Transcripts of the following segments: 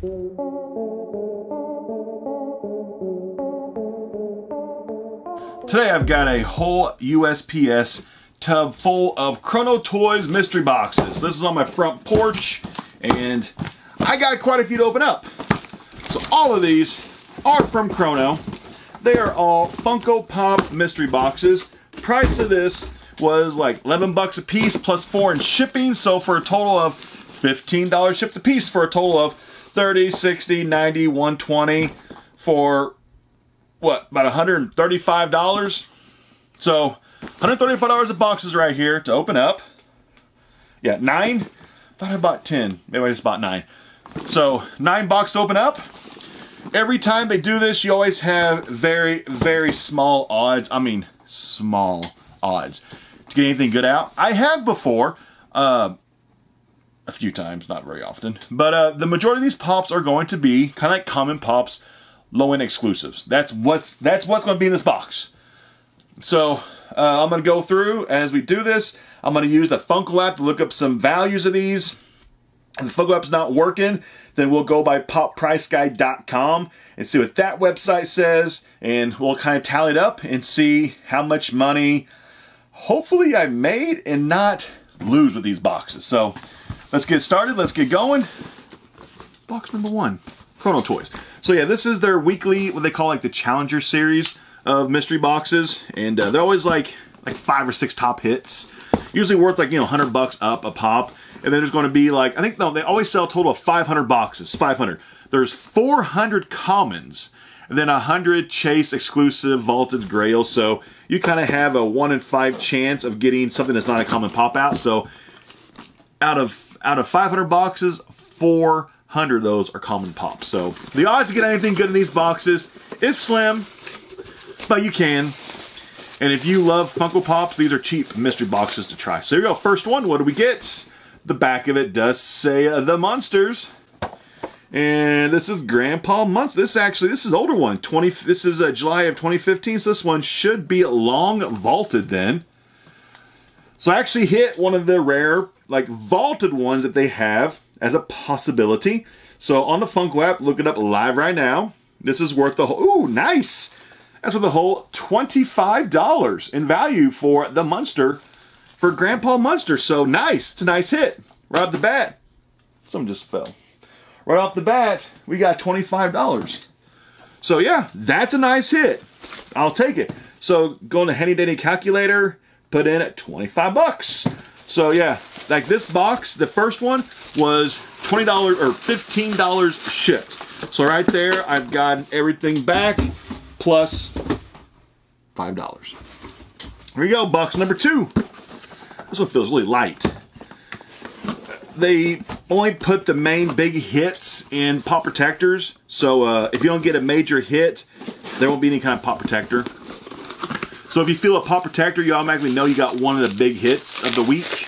Today I've got a whole USPS tub full of Chrono Toys mystery boxes. This is on my front porch and I got quite a few to open up. So all of these are from Chrono. They are all Funko Pop mystery boxes. Price of this was like 11 bucks a piece plus foreign shipping. So for a total of $15 shipped a piece for a total of 30, 60, 90, 120 for what, about $135? So, $135 of boxes right here to open up. Yeah, nine. Thought I bought 10. Maybe I just bought nine. So, nine boxes open up. Every time they do this, you always have very, very small odds. I mean, small odds to get anything good out. I have before, uh, a few times, not very often. But uh, the majority of these pops are going to be kind of like common pops low-end exclusives. That's what's that's what's going to be in this box. So uh, I'm going to go through as we do this. I'm going to use the Funko app to look up some values of these. If the Funko app's not working, then we'll go by poppriceguide.com and see what that website says, and we'll kind of tally it up and see how much money hopefully I made and not lose with these boxes. So let's get started. Let's get going. Box number one, Chrono Toys. So yeah, this is their weekly, what they call like the Challenger series of mystery boxes. And uh, they're always like like five or six top hits. Usually worth like, you know, 100 bucks up a pop. And then there's going to be like, I think, no, they always sell a total of 500 boxes, 500. There's 400 commons and then 100 chase exclusive vaulted grails. So you kind of have a one in five chance of getting something that's not a common pop out. So out of out of 500 boxes, 400 of those are common pops. So the odds to get anything good in these boxes is slim, but you can. And if you love Funko Pops, these are cheap mystery boxes to try. So here we go. First one, what do we get? The back of it does say uh, The Munsters. And this is Grandpa Munster. This actually, this is older one. 20. This is uh, July of 2015, so this one should be long vaulted then. So I actually hit one of the rare, like, vaulted ones that they have as a possibility. So on the Funko app, look it up live right now. This is worth the whole, ooh, nice. That's worth the whole $25 in value for the Munster, for Grandpa Munster. So nice, it's a nice hit. Right off the bat. Something just fell. Right off the bat, we got $25. So yeah, that's a nice hit. I'll take it. So go on the Henny Danny calculator, put in at 25 bucks. So yeah, like this box, the first one was $20 or $15 shipped. So right there, I've got everything back plus $5. Here we go, box number two. This one feels really light. They only put the main big hits in pop protectors. So uh, if you don't get a major hit, there won't be any kind of pop protector. So if you feel a pop protector, you automatically know you got one of the big hits of the week.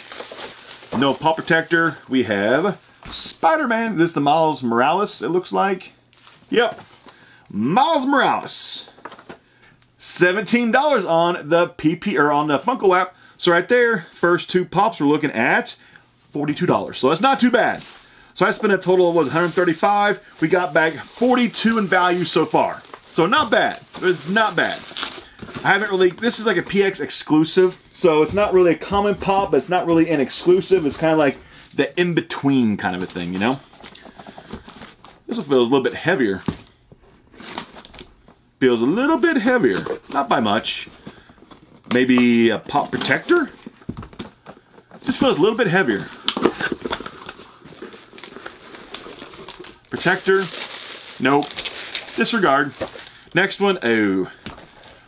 No pop protector, we have Spider-Man. This is the Miles Morales, it looks like. Yep, Miles Morales. $17 on the PP or on the Funko app. So right there, first two pops we're looking at $42. So that's not too bad. So I spent a total of was 135. We got back 42 in value so far. So not bad. It's not bad. I haven't really, this is like a PX exclusive. So it's not really a common pop, but it's not really an exclusive. It's kind of like the in-between kind of a thing, you know? This one feels a little bit heavier. Feels a little bit heavier. Not by much. Maybe a pop protector? Just feels a little bit heavier. Protector. Nope. Disregard. Next one. Oh.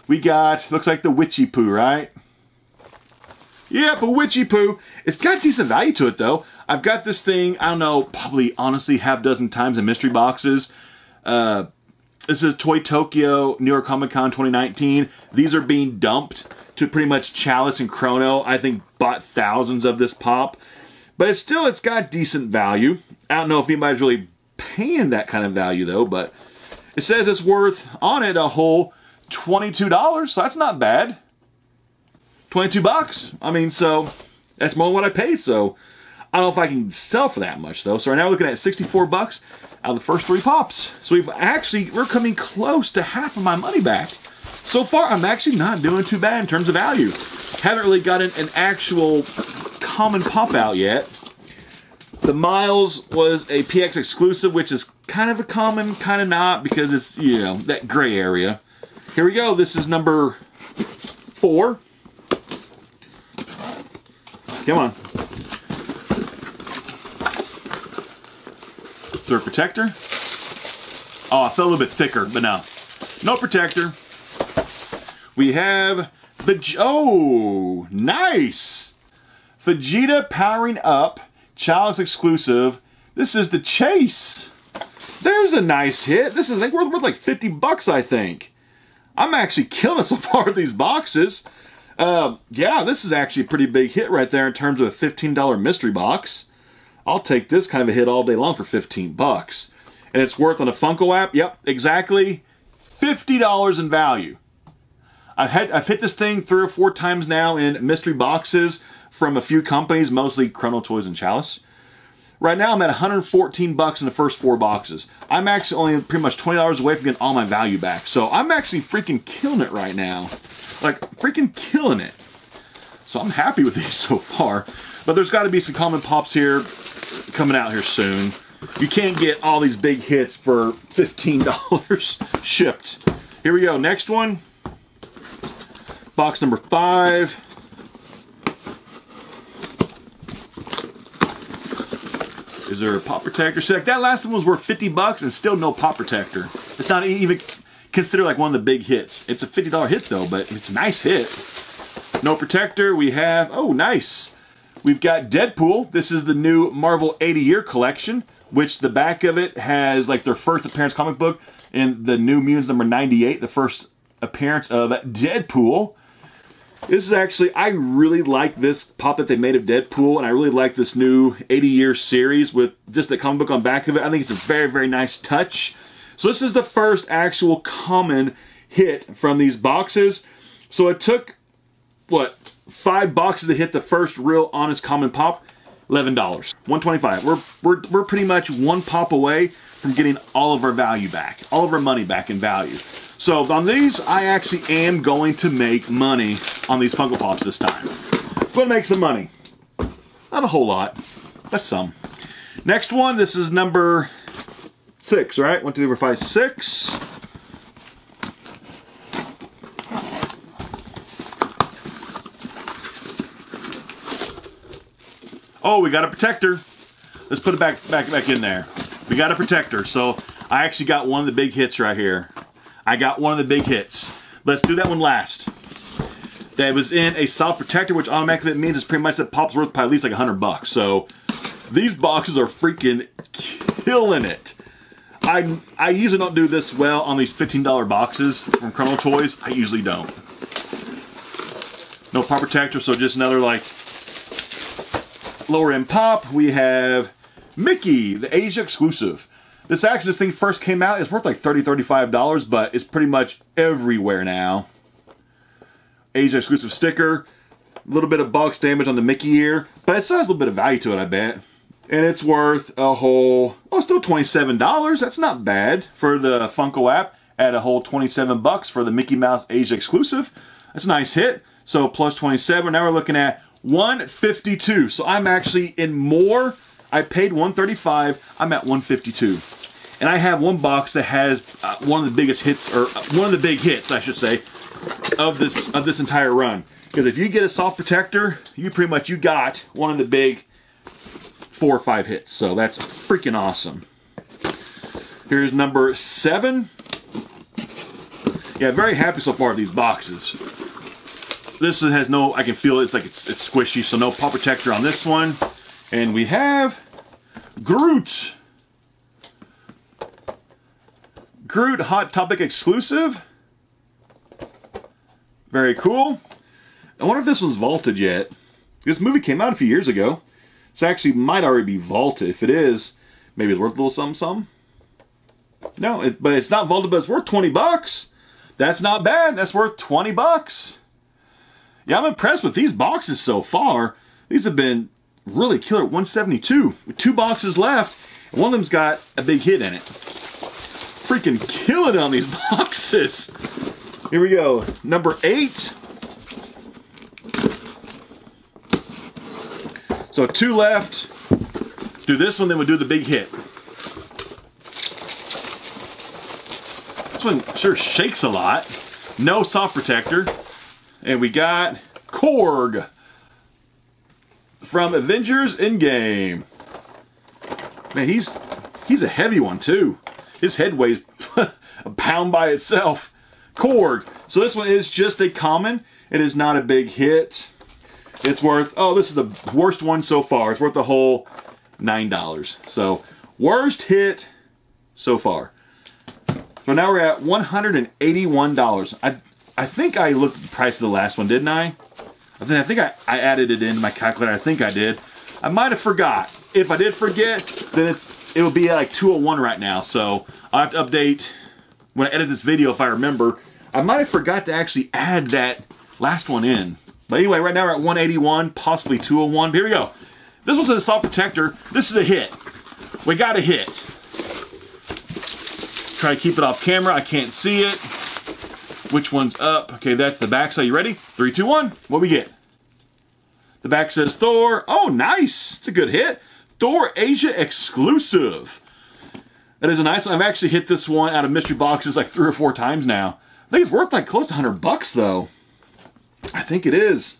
We got, looks like the Witchy Poo, right? Yep, a Witchy Poo. It's got decent value to it, though. I've got this thing, I don't know, probably honestly half dozen times in mystery boxes. Uh, this is Toy Tokyo New York Comic Con 2019. These are being dumped to pretty much Chalice and Chrono. I think bought thousands of this pop. But it's still, it's got decent value. I don't know if anybody's really paying that kind of value though, but it says it's worth on it a whole $22, so that's not bad. 22 bucks. I mean, so that's more than what I paid, so I don't know if I can sell for that much though. So right now we're looking at 64 bucks. out of the first three pops. So we've actually, we're coming close to half of my money back. So far, I'm actually not doing too bad in terms of value. Haven't really gotten an actual common pop out yet. The Miles was a PX exclusive, which is kind of a common, kind of not, because it's, you know, that gray area. Here we go. This is number four. Come on. Third protector. Oh, I felt a little bit thicker, but no. No protector. We have the, oh, nice. Vegeta powering up, Chalice exclusive. This is the Chase. There's a nice hit. This is, I think, worth, worth like 50 bucks, I think. I'm actually killing so far with these boxes. Uh, yeah, this is actually a pretty big hit right there in terms of a $15 mystery box. I'll take this kind of a hit all day long for 15 bucks. And it's worth on a Funko app, yep, exactly $50 in value. I've, had, I've hit this thing three or four times now in mystery boxes from a few companies, mostly Chrono Toys and Chalice. Right now I'm at 114 bucks in the first four boxes. I'm actually only pretty much $20 away from getting all my value back. So I'm actually freaking killing it right now. Like, freaking killing it. So I'm happy with these so far. But there's got to be some common pops here coming out here soon. You can't get all these big hits for $15 shipped. Here we go. Next one. Box number five. Is there a pop protector? Like that last one was worth 50 bucks and still no pop protector. It's not even considered like one of the big hits. It's a $50 hit though, but it's a nice hit. No protector. We have, oh, nice. We've got Deadpool. This is the new Marvel 80 year collection, which the back of it has like their first appearance comic book in the New Mutants number 98, the first appearance of Deadpool. This is actually, I really like this pop that they made of Deadpool, and I really like this new 80 year series with just the comic book on back of it. I think it's a very, very nice touch. So this is the first actual common hit from these boxes. So it took, what, five boxes to hit the first real honest common pop. $11. 125 We're, we're, we're pretty much one pop away from getting all of our value back. All of our money back in value. So on these, I actually am going to make money on these Funko Pops this time. I'm going to make some money. Not a whole lot, but some. Next one, this is number six, right? One, two, three, four, five, six. Oh, we got a protector. Let's put it back, back, back in there. We got a protector. So I actually got one of the big hits right here. I got one of the big hits. Let's do that one last. That was in a soft protector, which automatically means it's pretty much that pop's worth probably at least like a hundred bucks. So these boxes are freaking killing it. I I usually don't do this well on these $15 boxes from Chrono Toys. I usually don't. No pop protector, so just another like lower end pop. We have Mickey, the Asia exclusive. This actually, this thing first came out, it's worth like $30, $35, but it's pretty much everywhere now. Asia exclusive sticker. A little bit of box damage on the Mickey ear, but it still has a little bit of value to it, I bet. And it's worth a whole, oh, still $27. That's not bad for the Funko app at a whole 27 bucks for the Mickey Mouse Asia exclusive. That's a nice hit. So plus 27. Now we're looking at 152. So I'm actually in more. I paid 135. I'm at 152 and I have one box that has uh, one of the biggest hits, or uh, one of the big hits, I should say, of this of this entire run. Because if you get a soft protector, you pretty much you got one of the big four or five hits. So that's freaking awesome. Here's number seven. Yeah, very happy so far with these boxes. This has no, I can feel it, it's like it's, it's squishy, so no pop protector on this one. And we have Groot. Groot Hot Topic exclusive. Very cool. I wonder if this one's vaulted yet. This movie came out a few years ago. This actually might already be vaulted. If it is, maybe it's worth a little something, something. No, it, but it's not vaulted, but it's worth 20 bucks. That's not bad. That's worth 20 bucks. Yeah, I'm impressed with these boxes so far. These have been really killer. 172 with two boxes left. And one of them's got a big hit in it. Freaking killing it on these boxes. Here we go. Number eight. So two left. Do this one, then we'll do the big hit. This one sure shakes a lot. No soft protector. And we got Korg from Avengers Endgame. Man, he's he's a heavy one too. His head weighs a pound by itself. Korg. So this one is just a common. It is not a big hit. It's worth, oh, this is the worst one so far. It's worth the whole $9. So, worst hit so far. So now we're at $181. I I think I looked at the price of the last one, didn't I? I think I, think I, I added it into my calculator. I think I did. I might have forgot. If I did forget, then it's it would be uh, like 201 right now. So I'll have to update when I edit this video if I remember. I might have forgot to actually add that last one in. But anyway, right now we're at 181, possibly 201. Here we go. This one's a soft protector. This is a hit. We got a hit. Try to keep it off camera. I can't see it. Which one's up? Okay, that's the back. So you ready? Three, two, one. What we get? The back says Thor. Oh, nice. It's a good hit. Thor Asia exclusive. That is a nice one. I've actually hit this one out of mystery boxes like three or four times now. I think it's worth like close to 100 bucks though. I think it is.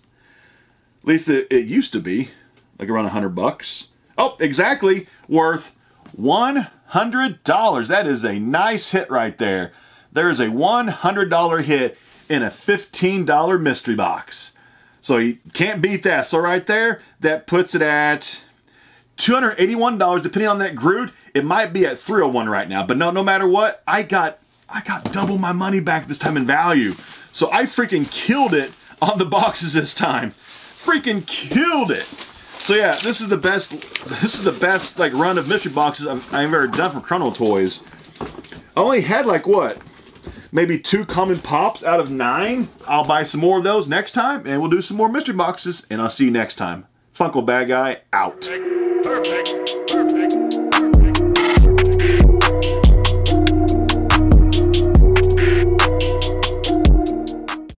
At least it, it used to be. Like around 100 bucks. Oh, exactly. Worth $100. That is a nice hit right there. There is a $100 hit in a $15 mystery box. So you can't beat that. So right there, that puts it at $281 depending on that Groot. It might be at 301 right now, but no no matter what, I got I got double my money back this time in value. So I freaking killed it on the boxes this time. Freaking killed it. So yeah, this is the best this is the best like run of mystery boxes I've, I've ever done for Chrono Toys. I only had like what? Maybe two common pops out of nine. I'll buy some more of those next time and we'll do some more mystery boxes and I'll see you next time. Funko Bad Guy out. Perfect.